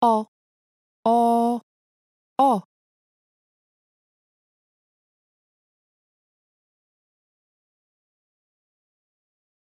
哦哦哦。